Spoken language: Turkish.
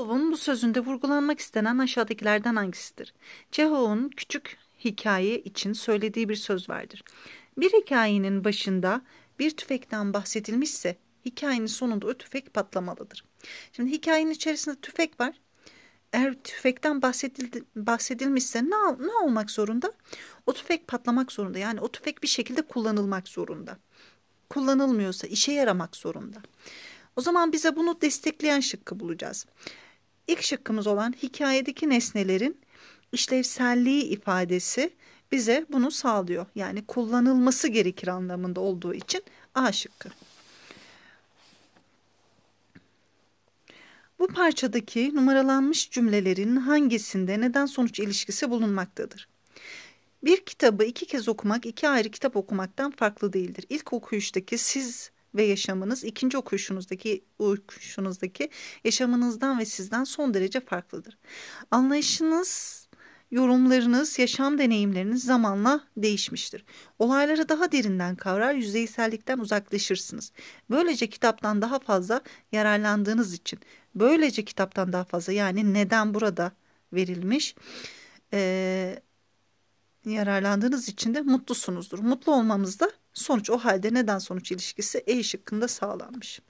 Çehov'un bu sözünde vurgulanmak istenen aşağıdakilerden hangisidir? Çehov'un küçük hikaye için söylediği bir söz vardır. Bir hikayenin başında bir tüfekten bahsedilmişse hikayenin sonunda o tüfek patlamalıdır. Şimdi hikayenin içerisinde tüfek var. Eğer tüfekten bahsedildi, bahsedilmişse ne, ne olmak zorunda? O tüfek patlamak zorunda. Yani o tüfek bir şekilde kullanılmak zorunda. Kullanılmıyorsa işe yaramak zorunda. O zaman bize bunu destekleyen şıkkı bulacağız. İlk şıkkımız olan hikayedeki nesnelerin işlevselliği ifadesi bize bunu sağlıyor. Yani kullanılması gerekir anlamında olduğu için A şıkkı. Bu parçadaki numaralanmış cümlelerin hangisinde neden sonuç ilişkisi bulunmaktadır? Bir kitabı iki kez okumak iki ayrı kitap okumaktan farklı değildir. İlk okuyuştaki siz ve yaşamınız ikinci okuyuşunuzdaki okuyuşunuzdaki yaşamınızdan ve sizden son derece farklıdır. Anlayışınız, yorumlarınız, yaşam deneyimleriniz zamanla değişmiştir. Olayları daha derinden kavrar, yüzeysellikten uzaklaşırsınız. Böylece kitaptan daha fazla yararlandığınız için, böylece kitaptan daha fazla yani neden burada verilmiş, ee, yararlandığınız için de mutlusunuzdur. Mutlu olmamızda sonuç o halde neden sonuç ilişkisi E şıkkında sağlanmış.